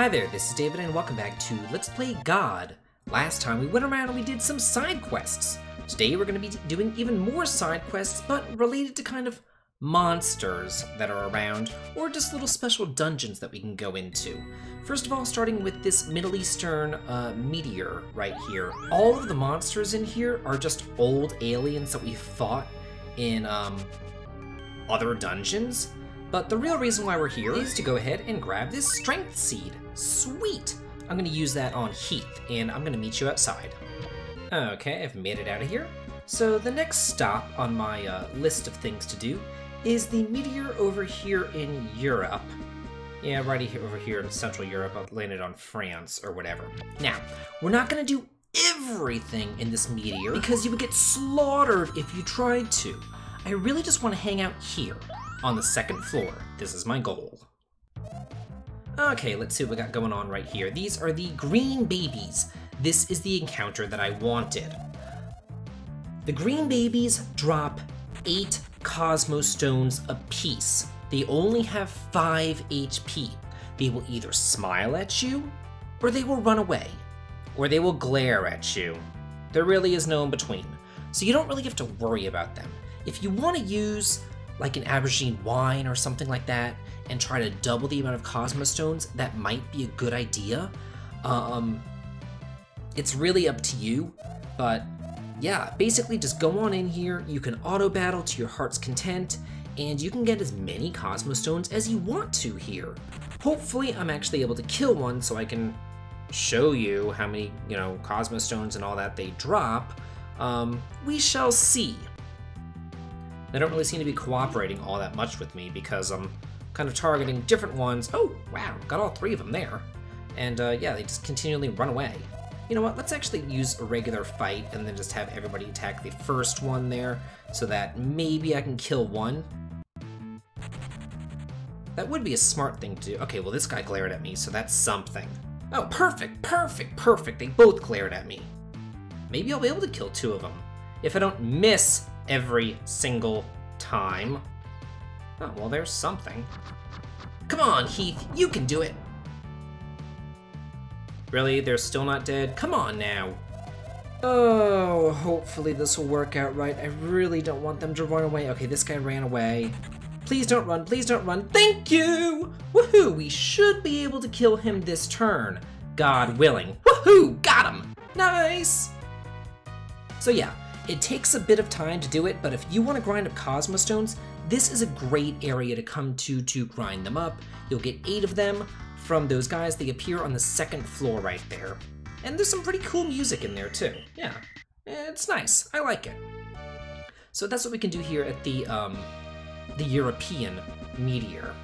Hi there, this is David and welcome back to Let's Play God. Last time we went around and we did some side quests. Today we're going to be doing even more side quests, but related to kind of monsters that are around, or just little special dungeons that we can go into. First of all, starting with this Middle Eastern uh, meteor right here. All of the monsters in here are just old aliens that we fought in um, other dungeons. But the real reason why we're here is to go ahead and grab this strength seed. Sweet! I'm gonna use that on Heath, and I'm gonna meet you outside. Okay, I've made it out of here. So the next stop on my uh, list of things to do is the meteor over here in Europe. Yeah, right here, over here in Central Europe. I landed on France or whatever. Now, we're not gonna do everything in this meteor because you would get slaughtered if you tried to. I really just want to hang out here on the second floor. This is my goal. Okay, let's see what we got going on right here. These are the green babies. This is the encounter that I wanted. The green babies drop 8 Cosmos Stones apiece. They only have 5 HP. They will either smile at you, or they will run away, or they will glare at you. There really is no in between, so you don't really have to worry about them. If you want to use like an Aubergine wine or something like that and try to double the amount of Cosmo Stones, that might be a good idea. Um, it's really up to you, but yeah, basically just go on in here, you can auto battle to your heart's content, and you can get as many Cosmo Stones as you want to here. Hopefully I'm actually able to kill one so I can show you how many, you know, Cosmo Stones and all that they drop. Um, we shall see. They don't really seem to be cooperating all that much with me because I'm kind of targeting different ones. Oh, wow, got all three of them there. And uh, yeah, they just continually run away. You know what, let's actually use a regular fight and then just have everybody attack the first one there so that maybe I can kill one. That would be a smart thing to do. Okay, well this guy glared at me, so that's something. Oh, perfect, perfect, perfect. They both glared at me. Maybe I'll be able to kill two of them. If I don't miss every single time. Oh, well, there's something. Come on, Heath, you can do it. Really? They're still not dead? Come on now. Oh, hopefully this will work out right. I really don't want them to run away. Okay, this guy ran away. Please don't run, please don't run. Thank you! Woohoo, we should be able to kill him this turn. God willing. Woohoo, got him! Nice! So yeah, it takes a bit of time to do it, but if you want to grind up Cosmo Stones, this is a great area to come to to grind them up. You'll get eight of them from those guys. They appear on the second floor right there. And there's some pretty cool music in there too. Yeah, it's nice. I like it. So that's what we can do here at the, um, the European Meteor.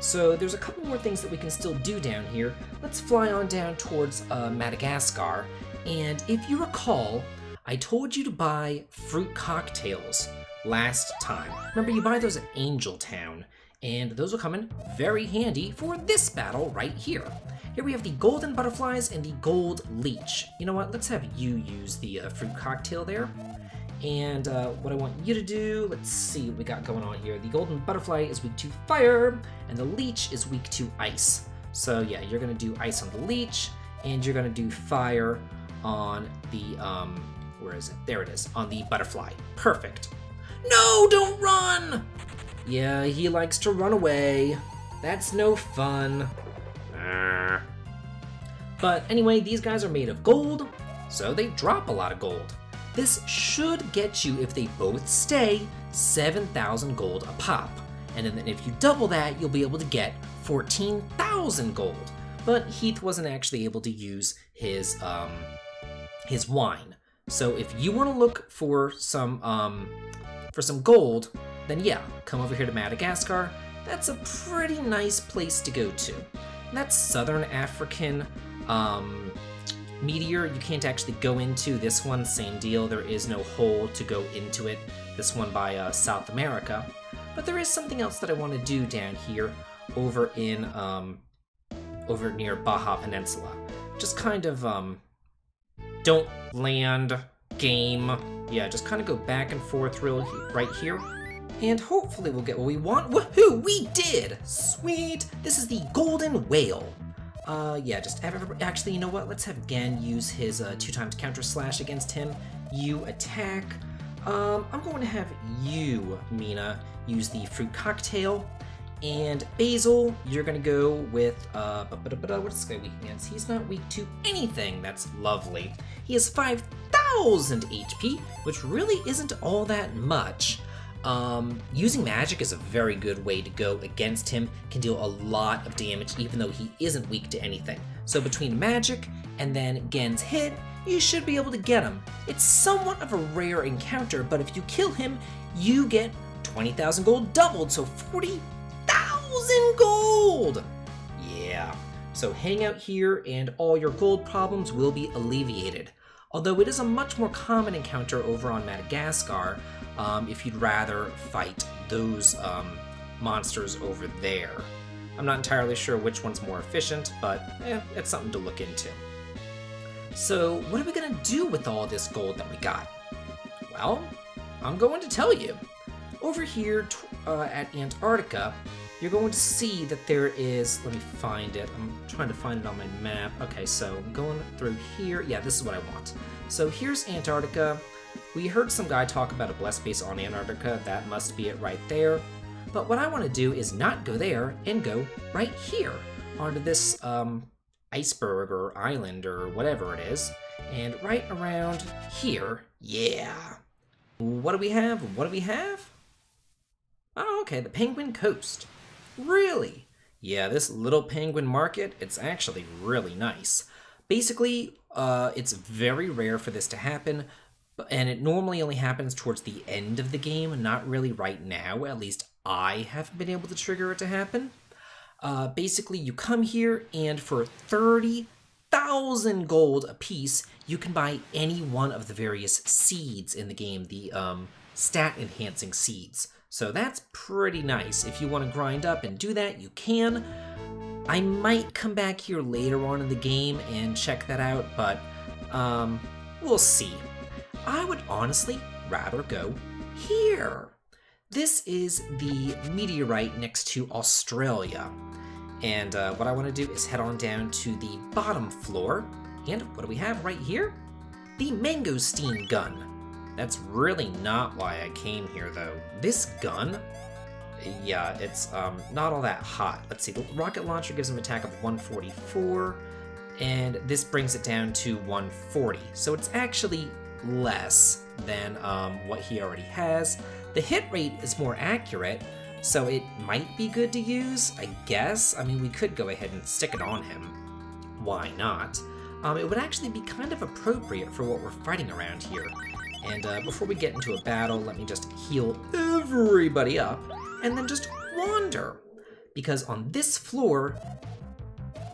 So there's a couple more things that we can still do down here. Let's fly on down towards uh, Madagascar. And if you recall, I told you to buy fruit cocktails last time. Remember, you buy those at Angel Town, and those will come in very handy for this battle right here. Here we have the golden butterflies and the gold leech. You know what, let's have you use the uh, fruit cocktail there. And uh, what I want you to do, let's see what we got going on here. The golden butterfly is weak to fire, and the leech is weak to ice. So yeah, you're gonna do ice on the leech, and you're gonna do fire on the um, where is it? There it is, on the butterfly. Perfect. No, don't run! Yeah, he likes to run away. That's no fun. But anyway, these guys are made of gold, so they drop a lot of gold. This should get you, if they both stay, 7,000 gold a pop. And then if you double that, you'll be able to get 14,000 gold. But Heath wasn't actually able to use his, um, his wine. So if you want to look for some um, for some gold, then yeah, come over here to Madagascar. That's a pretty nice place to go to. That's Southern African um, meteor. You can't actually go into this one. Same deal. There is no hole to go into it. This one by uh, South America. But there is something else that I want to do down here, over in um, over near Baja Peninsula. Just kind of um, don't land, game. Yeah, just kind of go back and forth real right here. And hopefully we'll get what we want. Woohoo! We did! Sweet! This is the Golden Whale. Uh, yeah, just have everybody, actually, you know what? Let's have Gen use his uh, two times counter slash against him. You attack. Um, I'm going to have you, Mina, use the fruit cocktail. And Basil, you're gonna go with uh, what's this guy weak against? He's not weak to anything. That's lovely. He has 5,000 HP, which really isn't all that much. Um, using magic is a very good way to go against him, can deal a lot of damage even though he isn't weak to anything. So between magic and then Gen's hit, you should be able to get him. It's somewhat of a rare encounter, but if you kill him, you get 20,000 gold doubled, so 40,000 gold! Yeah, so hang out here and all your gold problems will be alleviated. Although it is a much more common encounter over on Madagascar, um, if you'd rather fight those um, monsters over there. I'm not entirely sure which one's more efficient, but eh, it's something to look into. So, what are we gonna do with all this gold that we got? Well, I'm going to tell you. Over here uh, at Antarctica, you're going to see that there is, let me find it, I'm trying to find it on my map. Okay, so going through here, yeah, this is what I want. So here's Antarctica. We heard some guy talk about a blessed base on Antarctica, that must be it right there. But what I want to do is not go there and go right here onto this um, iceberg or island or whatever it is. And right around here, yeah. What do we have? What do we have? Oh, okay, the Penguin Coast. Really? Yeah, this little penguin market, it's actually really nice. Basically, uh, it's very rare for this to happen, and it normally only happens towards the end of the game, not really right now. At least I haven't been able to trigger it to happen. Uh, basically, you come here, and for 30,000 gold apiece, you can buy any one of the various seeds in the game, the um, stat enhancing seeds. So that's pretty nice. If you want to grind up and do that, you can. I might come back here later on in the game and check that out, but um, we'll see. I would honestly rather go here. This is the meteorite next to Australia. And uh, what I want to do is head on down to the bottom floor. And what do we have right here? The Mangosteen gun. That's really not why I came here, though. This gun, yeah, it's um, not all that hot. Let's see, the rocket launcher gives him an attack of 144, and this brings it down to 140. So it's actually less than um, what he already has. The hit rate is more accurate, so it might be good to use, I guess. I mean, we could go ahead and stick it on him. Why not? Um, it would actually be kind of appropriate for what we're fighting around here. And uh, before we get into a battle, let me just heal everybody up and then just wander. Because on this floor,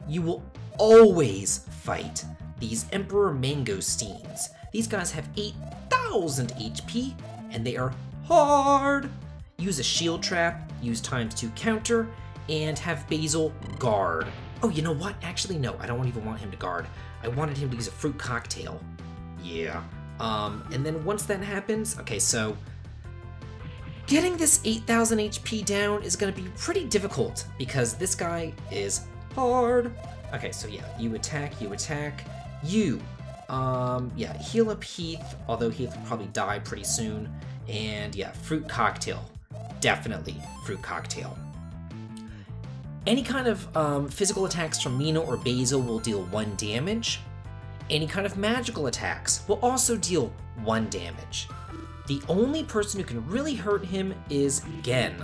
you will always fight these Emperor Mangosteens. These guys have 8,000 HP and they are hard. Use a shield trap, use times two counter, and have Basil guard. Oh, you know what? Actually, no, I don't even want him to guard. I wanted him to use a fruit cocktail. Yeah, um, and then once that happens, okay, so getting this 8000 HP down is going to be pretty difficult because this guy is hard. Okay, so yeah, you attack, you attack, you. Um, yeah, heal up Heath, although Heath will probably die pretty soon. And yeah, fruit cocktail. Definitely fruit cocktail. Any kind of um, physical attacks from Mina or Basil will deal one damage. Any kind of magical attacks will also deal 1 damage. The only person who can really hurt him is Gen.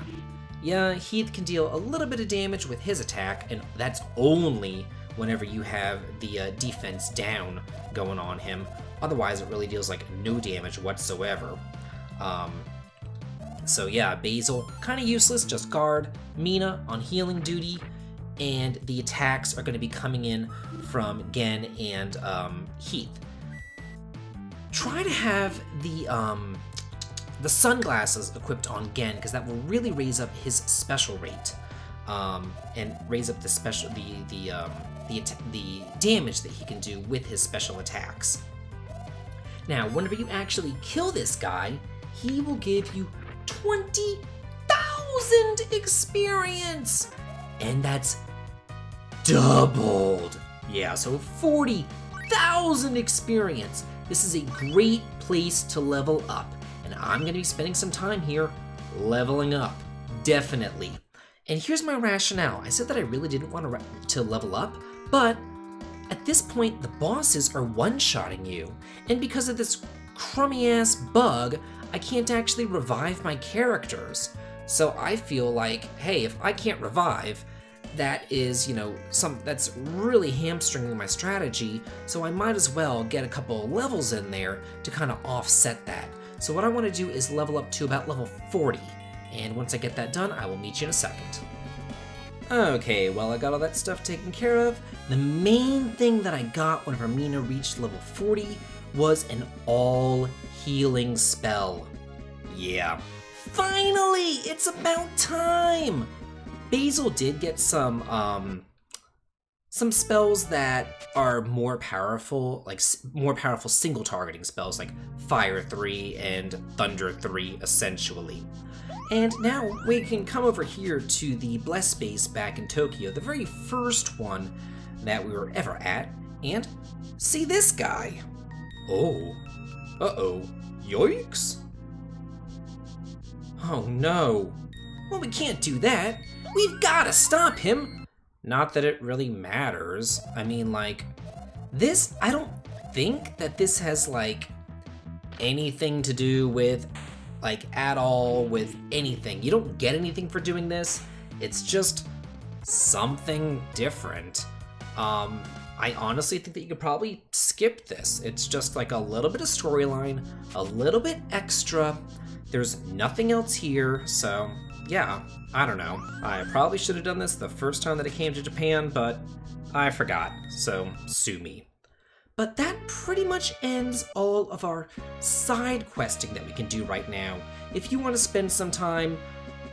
Yeah, Heath can deal a little bit of damage with his attack, and that's only whenever you have the uh, defense down going on him. Otherwise, it really deals like no damage whatsoever. Um, so yeah, Basil, kind of useless, just guard. Mina on healing duty, and the attacks are going to be coming in from Gen and um, Heath. Try to have the um, the sunglasses equipped on Gen because that will really raise up his special rate um, and raise up the special the the um, the the damage that he can do with his special attacks. Now, whenever you actually kill this guy, he will give you 20,000 experience! And that's doubled. Yeah, so 40,000 experience. This is a great place to level up, and I'm going to be spending some time here leveling up. Definitely. And here's my rationale. I said that I really didn't want to, to level up, but at this point, the bosses are one-shotting you, and because of this crummy-ass bug, I can't actually revive my characters. So I feel like, hey, if I can't revive, that is, you know, some that's really hamstringing my strategy, so I might as well get a couple levels in there to kind of offset that. So what I want to do is level up to about level 40, and once I get that done, I will meet you in a second. Okay, well I got all that stuff taken care of. The main thing that I got whenever Mina reached level 40 was an all healing spell. Yeah, finally! It's about time! Basil did get some, um, some spells that are more powerful, like more powerful single targeting spells like Fire 3 and Thunder 3, essentially. And now we can come over here to the Bless Base back in Tokyo, the very first one that we were ever at, and see this guy. Oh. Uh-oh. Yikes. Oh no. Well, we can't do that. We've gotta stop him. Not that it really matters. I mean, like, this, I don't think that this has, like, anything to do with like at all with anything. You don't get anything for doing this. It's just something different. Um, I honestly think that you could probably skip this. It's just like a little bit of storyline, a little bit extra. There's nothing else here, so yeah, I don't know. I probably should have done this the first time that I came to Japan, but I forgot, so sue me. But that pretty much ends all of our side questing that we can do right now. If you want to spend some time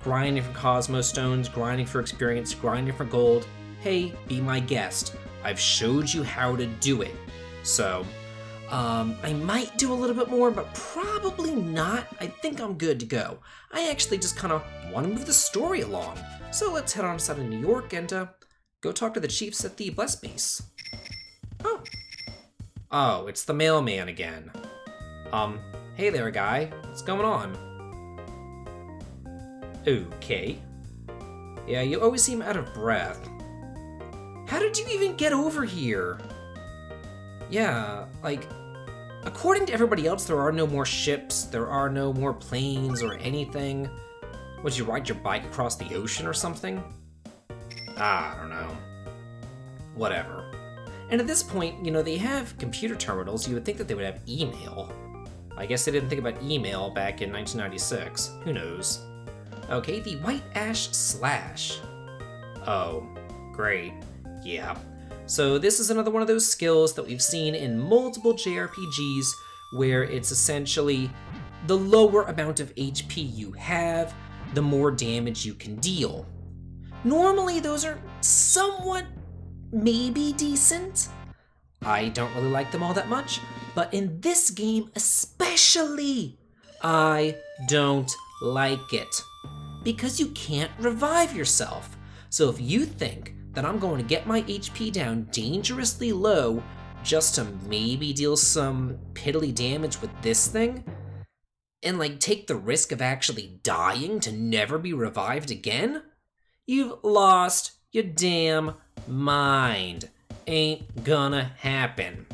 grinding for Cosmos Stones, grinding for experience, grinding for gold, hey, be my guest. I've showed you how to do it. So, um, I might do a little bit more, but probably not. I think I'm good to go. I actually just kind of want to move the story along. So let's head on outside of New York and uh, go talk to the chiefs at the Bless Base. Oh, Oh, it's the mailman again. Um, hey there, guy. What's going on? Okay. Yeah, you always seem out of breath. How did you even get over here? Yeah, like, according to everybody else, there are no more ships, there are no more planes or anything. Would you ride your bike across the ocean or something? Ah, I don't know. Whatever. And at this point, you know, they have computer terminals. You would think that they would have email. I guess they didn't think about email back in 1996. Who knows? Okay, the White Ash Slash. Oh, great. Yeah. So this is another one of those skills that we've seen in multiple JRPGs where it's essentially the lower amount of HP you have, the more damage you can deal. Normally, those are somewhat maybe decent. I don't really like them all that much, but in this game especially, I don't like it. Because you can't revive yourself. So if you think that I'm going to get my HP down dangerously low just to maybe deal some piddly damage with this thing, and like take the risk of actually dying to never be revived again, you've lost your damn mind. Ain't gonna happen.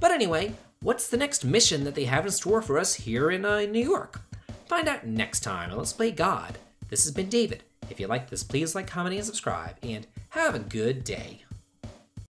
But anyway, what's the next mission that they have in store for us here in uh, New York? Find out next time on Let's Play God. This has been David. If you like this, please like, comment, and subscribe, and have a good day.